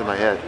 popped in my head.